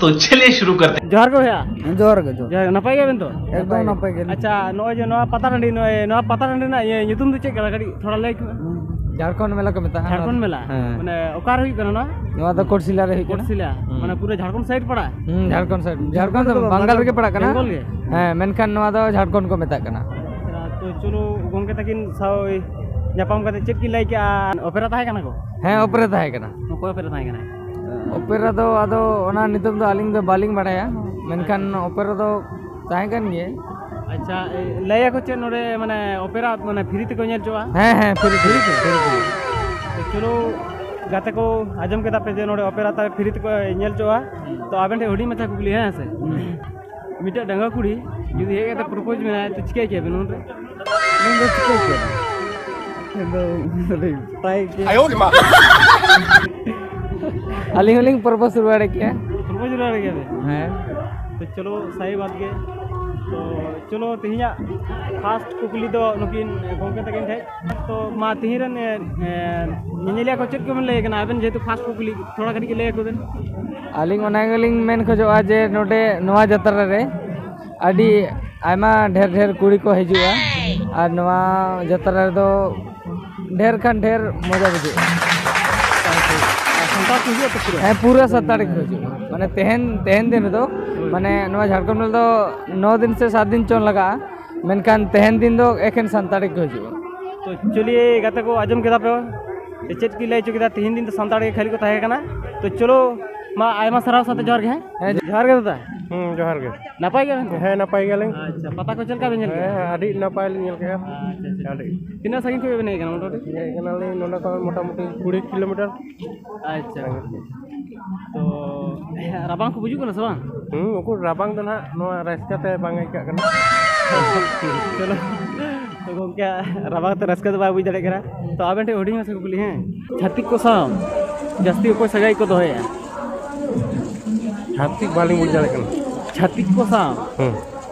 तो चलिए शुरू करते हैं। जोहर को ज़ोर जोहर को जोहर। नपाई गए तो एकदम नपाई गए। अच्छा नो जो नो पता रंडी नो नो पता रंडी ना ये ᱧᱩᱛᱩᱢ ᱫᱚ ᱪᱮᱫ ᱠᱟᱱᱟ ᱠᱟᱹᱴᱤᱡ ᱛᱷᱚᱲᱟ ᱞᱟᱹᱭ झारखंड मेला को मिता झारखंड मेला? हाँ। माने ओकार हुई कना ना? नवा तो कोटसिला रे कोटसिला माने पूरे झारखंड साइड पड़ा हम हम्म, झारखंड साइड। झारखंड तो बंगाल के पड़ा करना बंगाल के? हाँ मेनखान नवा तो झारखंड को मिता करना अच्छा, तो चलो गोंके तकिन साव ᱧᱟᱯᱟᱢ ᱠᱟᱛᱮ ᱪᱮᱫ ᱠᱤᱱ ᱞᱟᱹᱭ ᱠᱮᱜᱼᱟ ᱚᱯᱮᱨᱟ ᱛᱟᱦᱮᱸ ᱠᱟᱱᱟ ᱠᱚ ᱦᱮᱸ ᱚᱯᱮᱨᱟ ᱛᱟᱦᱮᱸ ᱠᱟᱱᱟ ᱚᱠᱚᱭ ᱚᱯᱮᱨᱟ ᱛᱟᱦᱮᱸ ᱠᱟᱱᱟ ᱚᱯᱮᱨᱟ ᱫᱚ ᱟᱫᱚ ᱚᱱᱟ ᱧᱩᱛᱩᱢ ᱫᱚ ᱟᱹᱞᱤᱧ ᱫᱚ ᱵᱟᱹᱞᱤᱧ ᱵᱟᱲᱟᱭᱟ ᱢᱮᱱᱠᱷᱟᱱ ᱚᱯᱮᱨᱟ ᱫᱚ ᱛᱟᱦᱮᱸ ᱠᱟᱱ ᱜᱮᱭᱟ ᱟᱪᱪᱷᱟ ᱞᱟᱹᱭᱟᱠᱚ ᱪᱮᱫ ᱱᱚᱰᱮ ᱢᱟᱱᱮ ᱚᱯᱮᱨᱟ ᱢᱟᱱᱮ ᱯᱷᱨᱤ ᱛᱮᱠᱚ ᱧᱮᱞ ᱦᱚᱪᱚᱜᱼᱟ ᱦᱮᱸ ᱦᱮᱸ ᱯᱷᱤᱨᱤ ᱯᱷᱤᱨᱤ ᱯᱷᱤᱨᱤ तो चलो गाते को आजम के तापे जे नोडे ओपेरा ता फ्री तक नेल चोआ तो आबेन ठे हुडी मथा कुकली है से मिटा डंगा कुड़ी जुदी हे गाते प्रपोज में तो चिके के बेन रे ᱤᱧ ᱫᱚ ᱪᱤᱠᱟᱹ अली अलिंग पर्व शुरू क्या पर्व शुरू क्या है। हाँ। तो चलो सही बात के। तो चलो तेहे खास कुकली तो नुकिन गमे तक ठे तो मा तेहन नेलिया को चेक को लैन आबेन जेहेतु कुकली थोड़ा खानिक लै को अलिंग ओना गलिंग मेन जे नोटे नवा जात्रा रे। आडी ढेर ढेर कुड़ी को हजूगा और नवा जात्रा रे तो ढेर खान ढेर मज़ा बुझे। पूरा सत तारीख मैंने तेहन तेहन दिन तो। मैंने झारखंड में तो नौ दिन से सात दिन चल लगा। मेनखान तेहन दिन तो एखन सानतारीख हज। तो चलिए, गाते को आज़म के चेक की लाइचो के तेहन दिन तो सानतारीख खाली को तहकना तो चलो सारे ज़ोर ज़ोर दादा ज़ोर नपाय पता को चलका तना सा मोटामुटी कुड़ी किलोमीटर अच्छा तो राबांग को बुझुक से राबांग रेसकते चलो तो गमे राबांग बुझ दा हूँ कुली छिक को सा जाती सगाई Hatik paling mulia? Hatik kosa.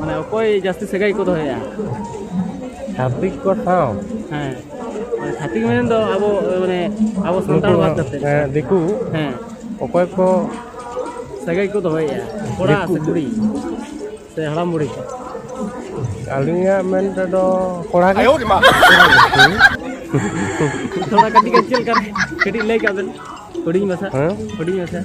Mana koi jasti segai kodo ya? Hatik kosa. Hatik mana itu? Abu mana? Abu santar banget sih. Deku. Koi ko segai kodo ya? Pura sekuri. Sehalam buri. Alingnya men tado kurang. Ayo lima. Thoda kati kecil kan? Kati lagi kan? Kuding masa? Kuding masa?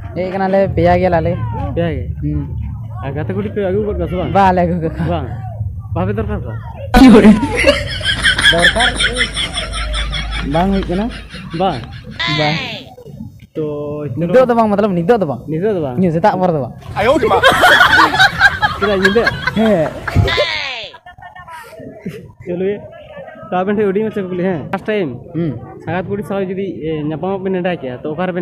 एक नाले पिया गया लाले। पिया गया? हम्म। आ गाते कुटी पे आगे ऊपर गसवा बा ले गो का बा भाभी दरकार था। की होरे दरकार? बांग होई केना बा बा तो निदो तो बा मतलब निदो तो बा निदो तो बा नी सेता पर तो बा आयो की मा? किरा निदे? हे। चलो ये काबेंटे उडी में चकली है। लास्ट टाइम हम्म। सागत कुटी साले जदी नपा पे नडा किया तो ओकर पे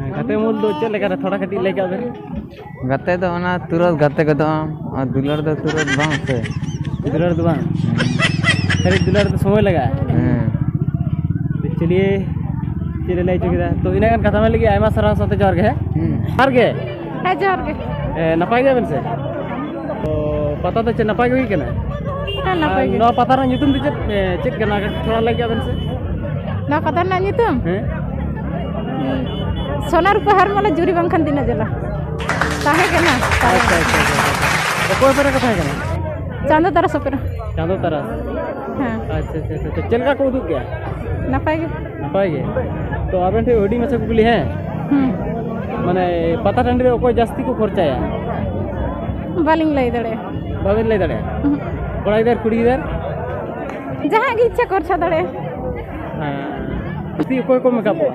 गाते अमूल गाते अमूल दो चल लेकर थोड़ा कटी लेके आवे ᱜᱟᱛᱮ ᱫᱚ ᱚᱱᱟ तुरंत ᱜᱟᱛᱮ ᱜᱚᱫᱚᱜ ᱟᱢ ᱟᱨ ᱫᱩᱞᱟᱹᱲ ᱫᱚ तुरंत ᱵᱟᱝ ᱥᱮ दुलट तो बांग अरे दुलट तो समय लगा ᱦᱮᱸ तो चलिए चलिए लाई चुकी तो इन कथा में लगी आयमा सराव साथे जोर के है ᱦᱩᱸ हार के ᱦᱮᱸ ᱡᱚᱦᱟᱨ ᱜᱮ नपाई गए से तो पता तो चे नपाई गई केना ᱦᱮᱸ ᱱᱟᱯᱟᱭ ᱜᱮ नवा पता ᱨᱮᱱᱟᱜ ᱧᱩᱛᱩᱢ ᱫᱚ ᱪᱮᱫ ᱪᱮᱫ ᱠᱟᱱᱟ ᱠᱟᱹᱴᱤᱡ ᱛᱷᱚᱲᱟ ᱞᱟᱹᱭ ᱠᱮᱭᱟᱵᱮᱱ ᱥᱮ ᱱᱚᱣᱟ ᱯᱟᱛᱟ ᱨᱮᱱᱟᱜ ᱧᱩᱛᱩᱢ ᱦᱮᱸ ᱥᱳᱱᱟ ᱨᱩᱯᱟ ᱦᱟᱨ ᱢᱟᱞᱟ ᱡᱩᱨᱤ ᱵᱟᱝᱠᱷᱟᱱ ᱫᱤᱱᱟᱹ ᱡᱚᱞᱟ ᱛᱟᱦᱮᱸ ᱠᱟᱱᱟ ᱟᱪᱪᱷᱟ ᱟᱪᱪᱷᱟ ᱚᱠᱚᱭ ᱯᱮᱨᱮ ᱠᱟᱛᱷᱟ ᱠᱟᱱᱟ ᱪᱟᱸᱫᱳ ᱛᱟᱨᱟ ᱥᱚᱯᱮᱨᱟ ᱪᱟᱸᱫᱳ ᱛᱟᱨᱟᱥ ᱦᱮᱸ ᱟᱪᱪᱷᱟ ᱟᱪᱪᱷᱟ ᱟᱪᱪᱷᱟ ᱪᱮᱫ ᱞᱮᱠᱟ ᱠᱚ ᱩᱫᱩᱜ ᱠᱮᱜᱼᱟ ᱱᱟᱯᱟᱭ ᱜᱮ ᱱᱟᱯᱟᱭ ᱜᱮ ᱛᱚ ᱟᱵᱮᱱ ᱴᱷᱮᱱ ᱦᱩᱰᱤᱧ ᱢᱟᱪᱷᱟ ᱠᱩᱠᱞᱤ ᱦᱮᱸ ᱦᱩᱸ ᱢᱟᱱᱮ ᱯᱟᱛᱟ ᱴᱟᱺᱰᱤ ᱨᱮ ᱚᱠᱚᱭ ᱡᱟᱹᱥᱛᱤ ᱠᱚ ᱠᱷᱚᱨᱪᱟᱭᱟ ᱵᱟᱹᱞᱤᱧ ᱞᱟᱹᱭ ᱫᱟᱲᱮᱭᱟᱜᱼᱟ ᱵᱟᱵᱮᱱ ᱞᱟᱹᱭ ᱫᱟᱲᱮᱭᱟᱜᱼᱟ ᱠᱚᱲᱟ ᱜᱤᱫᱟᱹᱨ ᱠᱩᱲᱤ ᱜᱤᱫᱟᱹᱨ ᱡᱟᱦᱟᱸ ᱜᱮ ᱤᱪᱪᱷᱟ ᱠᱷᱚᱨᱪᱟ ᱫᱟᱲᱮᱭᱟᱜᱼᱟ ᱦᱮᱸ ᱡᱟᱹᱥᱛᱤ ᱚᱠᱚᱭ ᱠᱚ ᱢᱮᱠᱟᱯᱚᱜᱼᱟ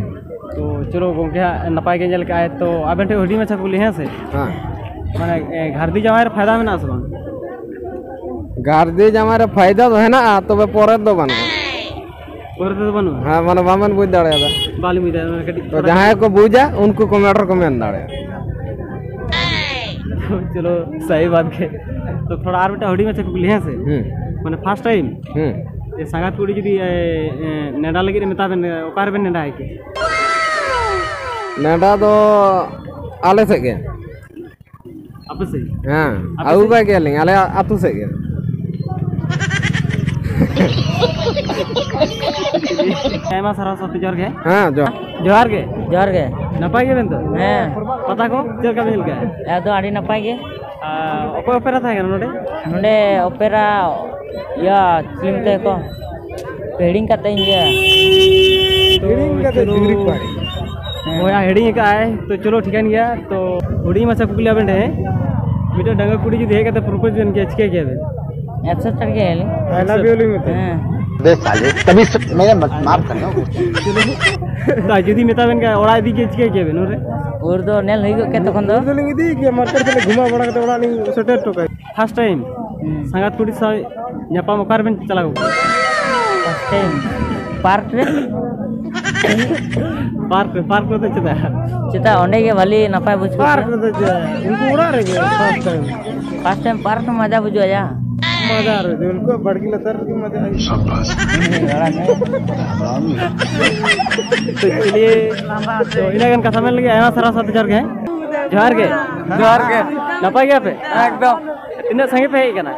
तो चलो napai ge जल का है तो aben ठे हुडी में छ बोली हैं से? हाँ। माने घरदी जमाई रे फ़ायदा मेना से बांग गार्दी हमारे फ़ायदा तो है ना तबे परे दो तो बनु हाँ माने बामन बुझ मुदा कटी तो जहाँ को बुझा उनको कमेंटर को मेन दाड़े। तो चलो सही बात के। तो थोड़ा और बेटा हुडी में छ बोली हैं से? हम्म। माने फ़र्स्ट टाइम ये संगात कुड़ी जुदी नेडा लगी मेता बेन ओकार बेन नेडा है के? नेडा तो आले से के अपन से हाँ आऊ का के लेंगे आले आतु से के कैमा सारा सतजोर के हाँ जो जोहार के जोहार के नपाई के बंद हाँ पता को ज़ोर का मिल गया ए तो आड़ी नपाई के ओपेरा था के नोडे नोडे ओपेरा या फ़िल्म देखो बेडिंग करते हैं ये बेडिंग करते हैं वो यहाँ हेडिंग का आए तो चलो ठीक है गया तो हुडी में सब कुछ है। मीटर डंगा कुड़ी जी देखा तो प्रोपोज बन के अच्छे क्या थे। एक्सेप्ट गया है। पहला भी लव यू लिंग में बे साले कभी मेरे माफ़ करना। तो आजुदी मेता बन का और आदि के अच्छे क्या बनो रे। और तो नेल नहीं के तो खंदो तो लिंग दी के मार्केट से घुमा बड़ा के ओड़ा लिंग सेटर तो का फ़र्स्ट टाइम संगत कुड़ी सा न्यापा मकार में चला फ़र्स्ट टाइम पार्ट में पार्क में पार्क में तो चिता चिता ओंडे के वाली नफाय बुझ पार्क में तो चिता उनको उड़ा रहे हैं first time first time park में मज़ा बुझ आया मज़ा आ रहा है उनको बड़की लतर की मज़ा आई शाबाश तो इसलिए तो इलाकन का समय लगे आया सारा साथ ज़ोर के ज़ोर के ज़ोर के नफाय क्या पे एकदम इन्हें संगीत है ही ना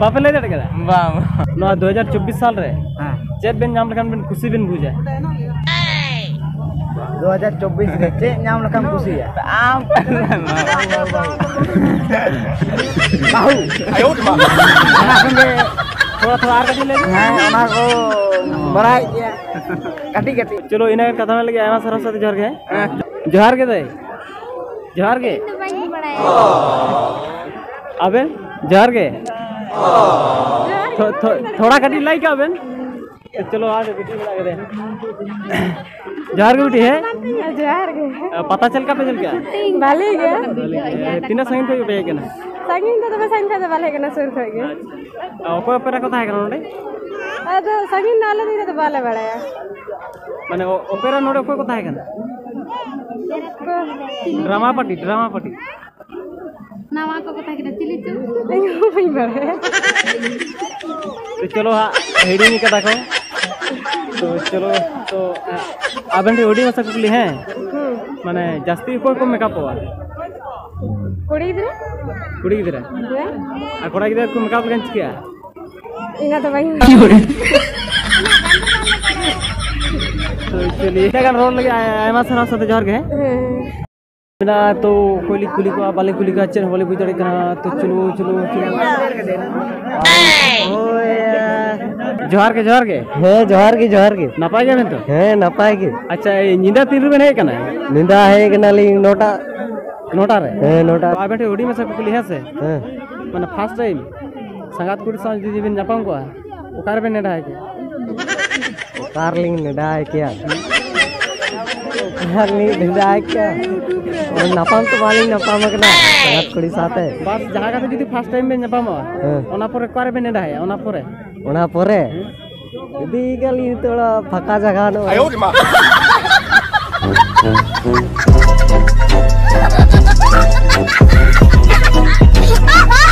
बापले जड़ के 2024 साल रे। चेत बिन नाम लखन बिन खुशी बिन बुझे। 2024 रे चेत नाम लखन खुशी है। बाहु थोड़ा थोड़ा आर कर ले हाँ हमार को बराई कटी कटी चलो इन्हें कथा में लगे आना सरस्वती ज़ोर के। ज़ोर के दे ज़ोर के? अबे ज़ोर के? थोड़ा कटी लाइक अबे? चलो आज बेटी मिला दे। ज़ोर के बेटी है? ज़ोर के। पता चल का पे चल क्या? बाले के। तीना संगीत को पे के ना? संगीत तो बे संगीत तो बाले के ना सुर हो गए ओपो ओपो रखता है कौन रे ಅದು ಸಣ್ಣ ನಾಲದು ಇರೋದು ಬಾಲ ಬೇಡ ಮನೆ ಒಪೇರಾ ನೋಡಕ್ಕೆ ಹೋಗ್ಬೇಕಾಗ ಡ್ರಾಮಾ ಪಟ್ಟಿ ಡ್ರಾಮಾ ಪಟ್ಟಿ ನಾವು ಹಾಕೋಬೇಕಾಗಿಲ್ಲ ತಿಳಿತು ಬೇಡ ಚಲೋ ಹಿಡಿ ನಿಕ ದಾಖೋ तो चलो तो आबेन ओडी भाषा को लिए हैं माने जास्ती कोई को मेकअप हुआ कुड़ी इधर कुड़ी इधर आ कोड़ा इधर को मेकअप गंज किया इना तो भाई तो चलिए। रोड लगे आयमा सर आप साथ जोहर गए मेरा तो कोली कुली को बाले कुली का चल हवाले बुझ दड़े तो चलो चलो जोहार के जोहार के? हे जोहार के जोहार के। नपाय गए तो? हाँ, हे नपाय के। अच्छा निंदा तीन रुपए है निंदा है कना ली नोटा। नोटा रे हे हाँ, नोटा। तो आ बैठे ओडी में सब कुली है से? हाँ। माने फ़र्स्ट टाइम सागत कुड़ी साँझ दीदी बिन जापान को है। उकार पे नेड़ा है क्या? कार्लिंग नेड़ा है क्या? कार्लिंग नेड़ा है क्या? और जापान तो वाली जापान में क्या सागत कुड़ी साथ है। बस जहाँ का तो दीदी फ़र्स्ट टाइम बिन जापान हुआ उन्हाँ पर उकार पे नेड़ा है उन्हाँ पर उन्हाँ पर दीदी कली थोड़ा फका जगह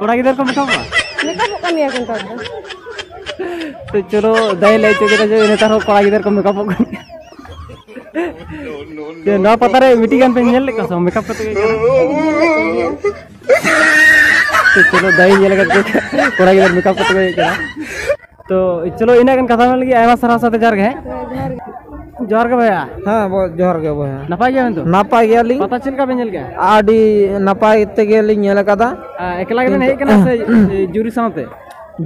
थोड़ा किधर को मिठाऊँगा तो चलो दही ले चुके जो नेतर कड़ा गिधर को मेकअप हो गए ना पता रे मिट्टी गन पे निकल लेगा सो मेकअप करते तो चलो दही निकल कर कड़ा गिधर मेकअप करते तो चलो इन्हें कन कथा मिल गई आयमा सरा साथे जा ᱡᱚᱦᱟᱨ ᱜᱮ ᱵᱷᱟᱭᱟ ᱦᱮᱸ ᱡᱚᱦᱟᱨ ᱜᱮ ᱵᱷᱟᱭᱟ ᱱᱟᱯᱟᱭ ᱜᱮᱭᱟ ᱵᱤᱱ ᱛᱚ ᱱᱟᱯᱟᱭ ᱜᱮᱭᱟ ᱞᱤᱧ ᱯᱟᱛᱟ ᱪᱮᱫ ᱞᱮᱠᱟ ᱵᱤᱱ ᱧᱮᱞ ᱜᱮᱭᱟ ᱟᱹᱰᱤ ᱱᱟᱯᱟᱭ ᱛᱮᱜᱮ ᱞᱤᱧ ᱧᱮᱞ ᱟᱠᱟᱫᱟ ᱮᱠᱞᱟ ᱜᱮᱵᱤᱱ ᱦᱮᱡ ᱟᱠᱟᱱᱟ ᱥᱮ ᱡᱩᱨᱤ ᱥᱟᱶᱛᱮ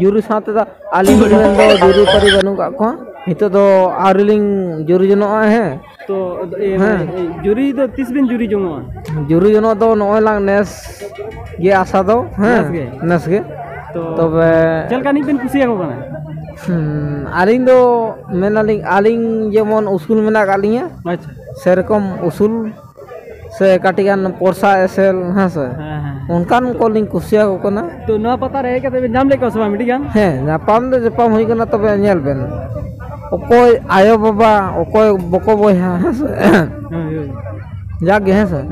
ᱡᱩᱨᱤ ᱥᱟᱶᱛᱮ ᱫᱚ ᱟᱹᱞᱤᱧ ᱨᱮᱱ ᱫᱚ ᱡᱩᱨᱤ ᱯᱟᱹᱨᱤ ᱵᱟᱹᱱᱩᱜ ᱠᱟᱜ ᱠᱚᱣᱟ ᱱᱤᱛᱚᱜ ᱫᱚ ᱟᱹᱣᱨᱤ ᱞᱤᱧ ᱡᱩᱨᱤ ᱡᱚᱱᱚᱜᱼᱟ ᱦᱮᱸ ᱛᱚ ᱡᱩᱨᱤ ᱫᱚ ᱛᱤᱥ ᱵᱤᱱ ᱡᱩᱨᱤ ᱡᱚᱝᱚᱜᱼᱟ ᱡᱩᱨᱤ ᱡᱚᱱᱚᱜ ᱫᱚ ᱱᱚᱜᱼᱚᱭ ᱞᱟᱝ ᱱᱮᱥ ᱜᱮ ᱟᱥᱟ ᱫᱚ ᱦᱮᱸ ᱱᱮᱥ ᱜᱮ ᱛᱚᱵᱮ ᱪᱮᱫ ᱞᱮᱠᱟᱱᱤᱡ ᱵᱤᱱ ᱠᱩᱥᱤᱭᱟᱠᱚ ᱠᱟᱱᱟ आलिंग दो मेनालिंग आलिंग जेमन उसूल मेना कालिंग है सरकम उसूल से काटिगान पोरसा एसएल हाँ सर उनकान कॉलिंग कुसिया कोना तो न पता रहे के तबे नाम लेको सवा मिटिगान है ना पाम दे पाम होई कना तबे अनल बेन ओकोय आयो बाबा ओकोय बको बो हाँ सर जाग है सर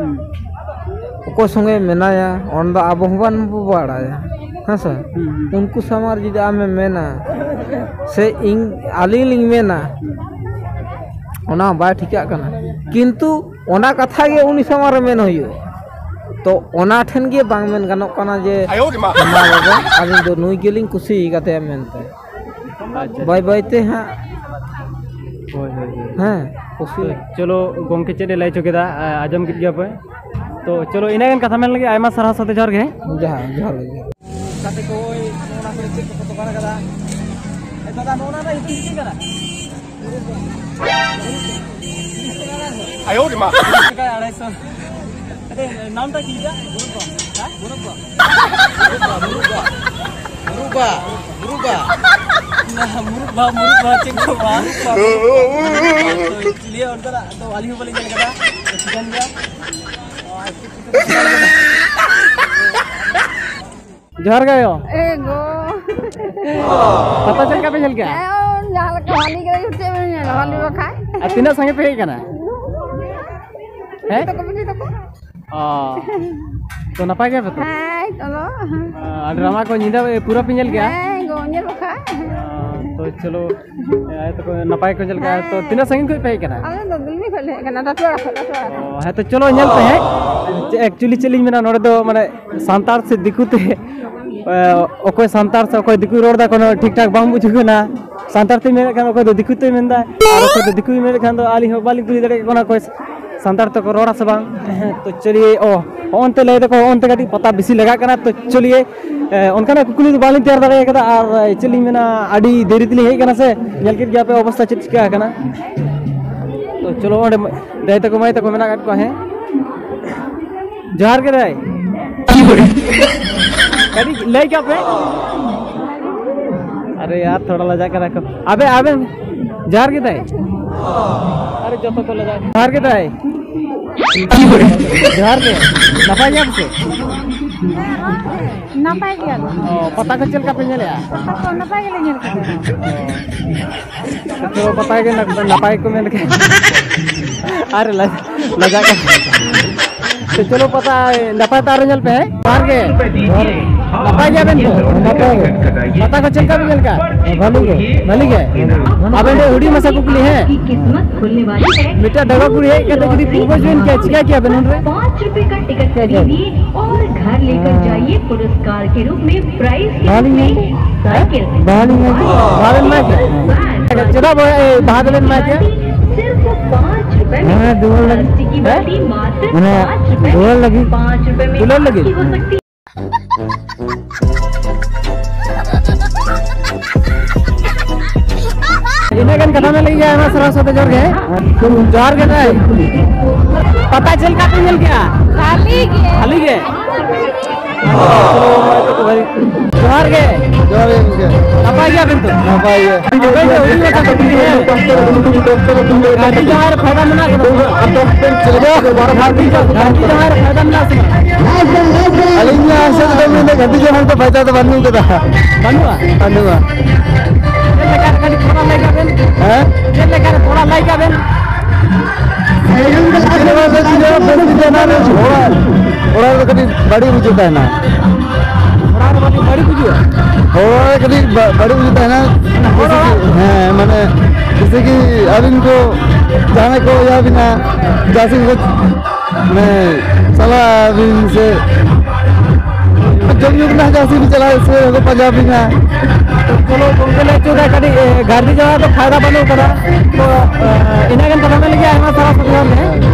ओको संगे मेनाया ओन दा अबहवान बुवाड़ा है हाँ सर। उनको ᱥᱟᱢᱟᱨ जी ᱟᱢᱮᱢ मेना से ᱤᱧ ᱟᱹᱞᱤᱧ ᱞᱤᱧ ᱢᱮᱱᱟ ᱚᱱᱟ ᱵᱟᱭ ᱴᱷᱤᱠᱟᱜ किंतु ᱠᱤᱱᱛᱩ कथा ᱠᱟᱛᱷᱟ ᱜᱮ ᱩᱱᱤ ᱥᱟᱢᱟᱨ ᱢᱮᱱ तो ओना ठन गे बांग मेन गनो कना जे ना दो नुई गेलिंग खुशी गते मेनते बाय बाय ते हाँ। हाँ। तो चलो गोंके चे चुके चुकेदा आज़म कित गया तो चलो इना कथा मेन लगे आयमा सरहा सते ज़ोर गे जहाँ ज़ोर ᱜᱮ साथे को ओना को चेक को तो करा कदा ए दादा नोना ना इति इति करा आयो रे माँ का अढ़ाई सौ अरे नाम टा की जा गुरुपा हाँ गुरुपा गुरुपा गुरुपा गुरुपा ना मुरुबा मुरुबा चेक को बा तो इसलिए और जरा तो वाली हो बोले जल कदा तो चिकन गया जोहर गयो ए गो पता चल का पे चल गया जहाँ लगा हाली के उठे में हाली वो खाए। आ तीना संगे पे ही कना है। तो कभी तो आ तो नपाय गया तो? हाय चलो। आ, ड्रामा को नींदा पूरा पिंजल गया? हाय गो तो चलो आए तो नपाय को चल गया तो तीना संगे कोई पे ही अरे तो दिल में खोले कना टटोरा टटोरा है तो चलो ñel पे है। एक्चुअली चलिंग मेना नोडे दो माने सांतार से दिकुते दा कोनो ठीक ठाक बांग बुझु ना? सांतार ते मेरे खान ओकोय दो दिकुते मेंदा और ओकोय दो दिकु मेरे खान दो आली हो बाली कुली दड़े कोना कोई सांतार तो को रोड़ा से बांग तो चलिए ओ ओनते ले देखो ओनते कटी पता बिसी लगा कना तो चलिए उनका कुकुली दो बाली तैयार दड़े कदा और मेना आडी देरी तिली हे कना से गया पे अवस्था चित चिका कना तो चलो ओंडे दाई तको माई तको मेना काट को है। जोहार के दाई ले क्या पे? अरे यार थोड़ा लजा के रखो। अबे अबे जोहार के दाई अरे जो तो लजा जोहार के दाई जोहार के नपाय गया से नापाय गया ओ पता को चल का पे चले तो नापाय गया लेंगे तो पता है कि न- नपाय को मैंने कहा अरे लज- लजा के तो चलो पता है पे है मार के। नपाय गया बेन पता को चल का भी जल का? भली के भली के अब एंडे मसा कुकली है। खुलने वाली है। बेटा डगा कुड़ी है कहते जदी पूर्वज बेन क्या चिका क्या बेन रे पाँच रुपए का टिकट खरीदिए और घर लेकर जाइए पुरस्कार के रूप में प्राइज के रूप में साइकिल। बहानी में बहादन चला भादलन में क्या सिर्फ़ पाँच रुपए में हाँ, प्लास्टिक की हैं? बाल्टी मात्र पाँच रुपए लगी। पाँच रुपए में लगी। हो सकती है कथा में लगी गया सरस्वती ज़ोर के ज़ोर के नहीं पता चल का मिल गया खाली के खाली के जोहार के जोहार गे नपाय गया बिंतु नपाय गे नपाय के उड़ी में तो है। गाड़ी जोहार फ़ायदा मना के गाड़ी जोहार फ़ायदा मना से अलिंग आसे तो मैंने गड्डी जो हमको फ़ायदा तो बनू कदा बनुआ कभी बड़ी बुझता है बड़ी बड़ी कभी बड़ी बुझता है, मैंने, जैसे कि अब इनको जाने को या बिना जैसे मैं चला अभी इनसे। जब युग जैसे भी चला इससे पंजाबी ना। चलो तुमके ले चुका कड़ी गाड़ी जो है तो फ़ायदा बनो करा तो इन्हें पता मिल सारा सब में?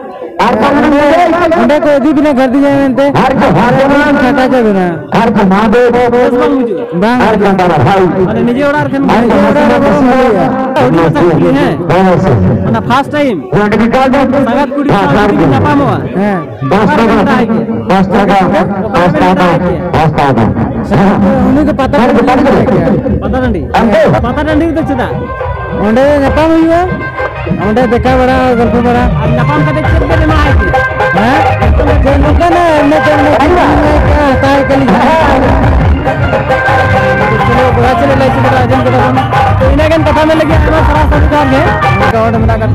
ओंडे को यदि बिना घर दी जाए नते खटा जाबे ना बंग मुझे बांग माने निजे ओड़ार खन उड़ी बसा कुपली है फ़र्स्ट टाइम संगत कुड़ी कुड़ी की नपा मोआ हैं उन्हीं को पता पता डंडी पता डंडी तो चदा ओंडे नेपाम हुआ ओंडे देखा बड़ा गल्प बड़ा अब नपाम का देख के देना कि जो लोग ना हमने क्या आता है कल चलो बड़ा चले ले चले राजन को तो इन्हें कन पता में लगे हमारा सारा सब काम है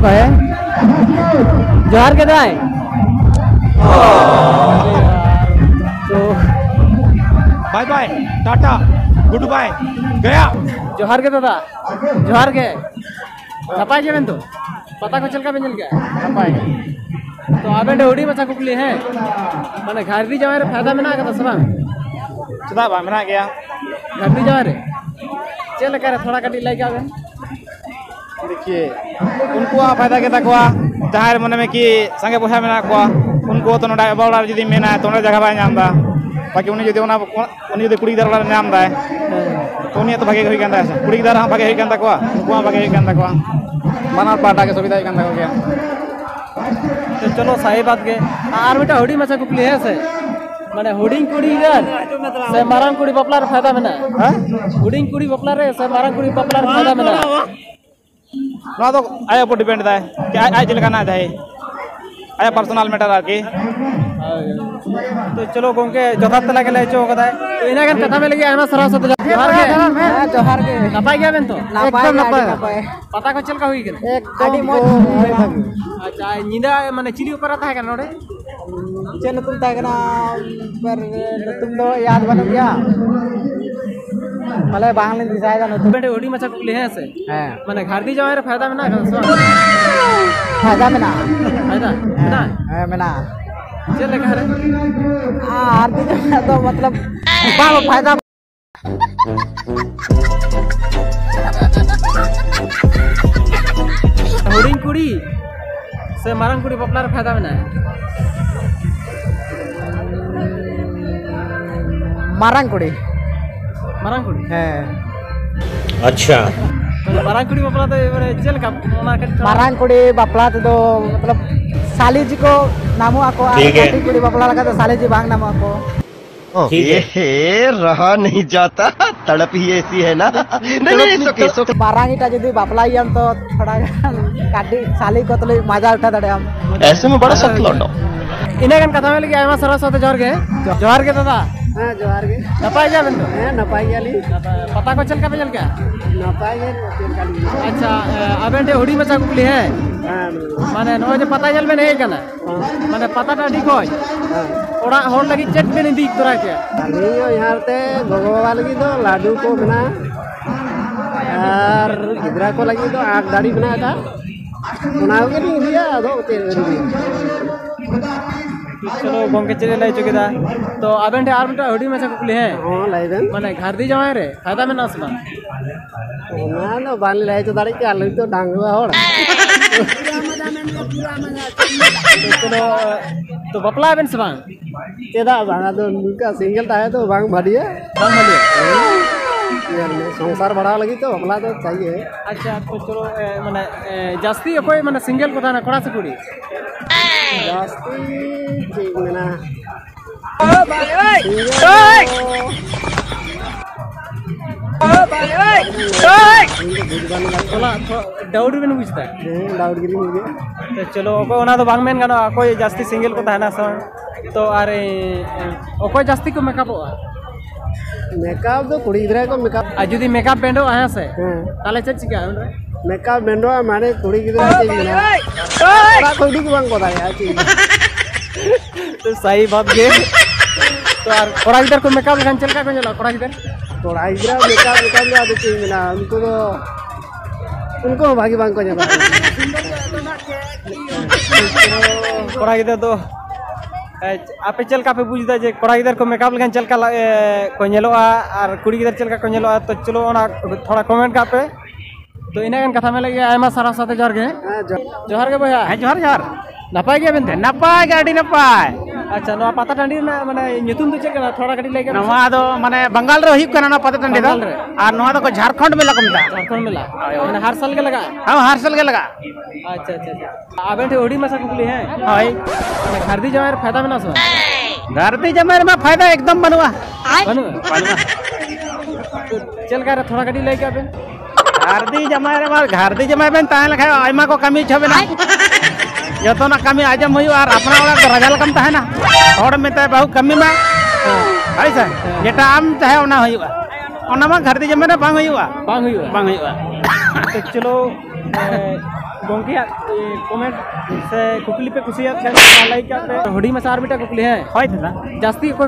है जोहार के दाए तो bye bye tata good bye गया जोहार के दादा जोहार के नपाय के तो पता को चल का बेंजल क्या नपाय तो आबे डोडी बचा कुकली है। माने घरदी जवार फ़ायदा में ना का सब चदा बा मेना गया। घरदी जवार चल करे थोड़ा कटी लाइक आबे देखिए उनको फ़ायदा के तकवा जहाँ मन में कि संगे बहा मेना को उनको तो नोडा बावड़ा जुदी मेना है तो नोडे जगह बाय नाम बाकी उन्हें जुदी उना उन्हें जुदी कुड़ी गिदार वाला नाम दा तो उन्हें तो भागे हुई गंदा है। कुड़ी हम भागे हुई गंदा को उनको भागे हुई गंदा को मानव पाटा के सुविधा गंदा हो गया। तो चलो सही बात के आर बेटा हुडी मचा कुकली है से? माने हुडिंग कुड़ी गन से मारांग कुड़ी बपलार फ़ायदा में ना? हुडिंग कुड़ी बपलार रे से मारांग कुड़ी बपलार फ़ायदा में ना? नवा तो आया है कि का पर्सनल मैटर आके। तो चलो गोंके जथा तला के ले चो कदा तो इना गन कथा में लगी आमा सरस्वत जोहार के? जोहार के। नपाई गया बेन तो? एकदम नपाय पता को चल का हुई के मोज अच्छा निंदा माने चिली ऊपर आता है का नोड़े? चलो तुम तगना पर तुम दो याद बनो क्या भले बांग्ले दिसाय जानो तुम बेटे हुडी मचा कुकली है से है। माने घरदी जवार फ़ायदा में ना फ़ायदा में ना। फ़ायदा? ना है में ना। चल ले घर। आ आरती तो मतलब बाबा फ़ायदा। हुडिंग कुड़ी? से मारांग कुड़ी बपलार फ़ायदा में ना मारंग कुड़ी। है मारांग कुड़ी बपला तो माने चल का मार्केट मारंग कुड़ी बापला तो मतलब साली जी को नामो आको आरती कुड़ी बापला लगा तो साली जी बांग ये रहा नहीं जाता तड़प ही ऐसी है ना नहीं नहीं सुके सुके बारांगीटा जदि बापलाइयम तो थोड़ा काटी साली को तो मज़ा उठा दड़े हम ऐसे में बड़ा सख्त लौटो इनेगन कथा मेले की आयमा सरस्वती जोरगे जोरगे दादा? हाँ जोरगे नपाई जा तो नपाई पता चल का अच्छा अबे ने हुडी में है? हाँ, हाँ। माने नो जे पता जल में नहीं कना माने पता ता ठीक होय ओड़ा होर लगे चेट में दी तोरा के। नहीं हो यहाँ ते भगवा लगे तो लाडू को बिना। यार गिद्रा को लगे तो आग दाढ़ी बना का बनाओगे नहीं दिया दो तेरे चलो गम के चले लाई चुके था तो अब ठे आर मिटा होडी में से कुकले हैं। हाँ लाइबेन माने घर दी जावे रे खाता में नासना ना ना बान लाई तो दाड़े के आलू तो डांगवा होड़। चलो तो बपला अबेन से बांग। केदा बांगा तो उनका सिंगल था है तो बांग भड़िए बांग भड़िए संसार बड़ा लगी तो हमला तो चाहिए। अच्छा तो चलो माने जास्ती कोई माने सिंगल को था ना कड़ा से कुड़ी? डाउट भी नहीं तो चलो ओको तो बांग गाना जास्ती सिंगल को ताना सो तो अरे ओको जास्ती को मेकअप होगा मेकअप तो कुड़ी इधर को मेकअप आज यदि मेकअप पेंडो आया से ताले चल चिका है। mereka bendo mari ना gitu aja orang kuri bang kota ya तो सही बात है। तो यार थोड़ा इधर को मेकअप गन चल का कौन चला थोड़ा इधर। थोड़ा इधर मेकअप मेकअप ले आते थे ना उनको तो उनको भागी बांग को चला थोड़ा इधर तो आप चल का पे बुझदा जे कोड़ा इधर को मेकअप लगाने चल का को आ और कुड़ी इधर चल का को नेलोआ तो चलो थोड़ा कमेंट का पे तो ᱤᱱᱟᱹᱜᱟᱱ कथा ᱢᱮᱱ ᱞᱟᱹᱜᱤᱫ ᱟᱭᱢᱟ ᱥᱟᱨᱦᱟᱣ ᱥᱟᱛᱮ ᱡᱚᱦᱟᱨ ᱜᱮ ᱡᱚᱦᱟᱨ ᱜᱮ ᱵᱚᱭᱦᱟ ᱦᱮᱸ ᱡᱚᱦᱟᱨ ᱡᱚᱦᱟᱨ ᱱᱟᱯᱟᱭ ᱜᱮᱭᱟ ᱵᱮᱱᱛᱮ ᱱᱟᱯᱟᱭ ᱜᱮ ᱟᱹᱰᱤ ᱱᱟᱯᱟᱭ अच्छा ना तो तो, पता टंडी माने नितुम दो चेकना थोड़ा कटी लेके नवा दो माने बंगाल रे हुई करना पता टंडी दा और नवा तो दो झारखंड मेला कमता झारखंड मेला माने हर साल के लगा? हाँ हर साल के लगा। अच्छा अच्छा, अच्छा। आबे ओडी मसा कुली है? हाय। माने खरदी जमेर फ़ायदा में ना सो धरती जमेर में फ़ायदा एकदम बनवा। बनवा? चल कर थोड़ा कटी लेके आबे घरदी जमाय रे मार घरदी जमाय बेन ताय लखाय आयमा को कमी छबे ना जतो ना कमी आज़म होई आर अपना वाला तो रजल कम ताय ना। और मेते बहु कमी में। हाय सर जेटा आम चाहे ओना होई बा ओना मा घरदी जमाय रे बांग होई बा बांग होई बा बांग होई बा तो चलो कमेंट से कुकली पे कुछ है। हुई कुकली है। तो जाती कोई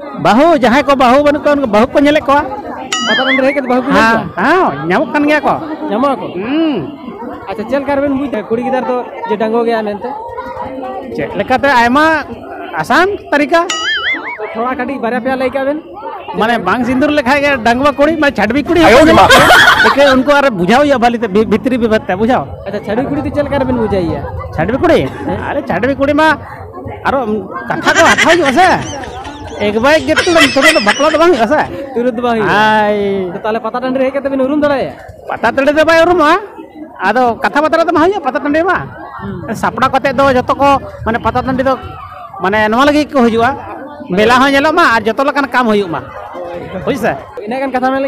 ᱵᱟᱹᱦᱩ ᱡᱟᱦᱟᱸᱭ ᱠᱚ ᱵᱟᱹᱦᱩ ᱵᱟᱹᱱᱩᱜ ᱠᱚᱣᱟ ᱩᱱᱠᱩ ᱵᱟᱹᱦु ᱠᱚ ᱧᱮᱞᱮᱫ ᱠᱚᱣᱟ पता टंडी रही कहते बहु को ᱦᱮᱸ ᱦᱮᱸ ᱧᱟᱢᱚᱜ ᱠᱟᱱ ᱜᱮᱭᱟ ᱠᱚ ᱧᱟᱢᱚᱜ ᱟᱠᱚ ᱦᱩᱸ अच्छा चल कर बेन बुझ कुड़ी गिदार तो जे डंगो गया मेनते ᱪᱮᱫ ᱞᱮᱠᱟᱛᱮ ᱟᱭᱢᱟ ᱟᱥᱟᱱ ᱛᱟᱹᱨᱤᱠᱟ तो थोड़ा कटी बारह पे लई का बेन ᱢᱟᱱᱮ ᱵᱟᱝ ᱥᱤᱸᱫᱩᱨ ᱞᱮᱠᱷᱟᱡ ᱜᱮ ᱰᱟᱝᱜᱩᱣᱟ ᱠᱩᱲᱤ ᱢᱟᱱᱮ ᱪᱷᱟᱰᱵᱤ ᱠᱩᱲᱤ ᱦᱚᱸᱠᱚ ᱧᱮᱞᱚᱜ ᱠᱟᱱᱟ ᱮᱠᱮ उनको अरे बुझाओ या भाली भीतरी विभत है बुझाओ अच्छा छड़ी कुड़ी तो चल कर बेन बुझाइए छाडवी कुड़ी अरे छाडवी कुड़ी मा आरो कथा को हाथाव जो एक बार गेट तो तो तो बपला तो बंग का सा तुरुत बंग ही। आय तो ताले पता तंडे है क्या तभी नूरुं दला है पता तंडे तो भाई नूरुं माँ आदो कथा पता तो माँ ही पता तंडे माँ? हम्म। सपना कोते तो जो तो को माने पता तंडे तो माने नमल की को हुजुआ मेला हो जलो माँ आज जो तो लगन काम हुजुआ माँ। हुई सा इन्हें कन कथा में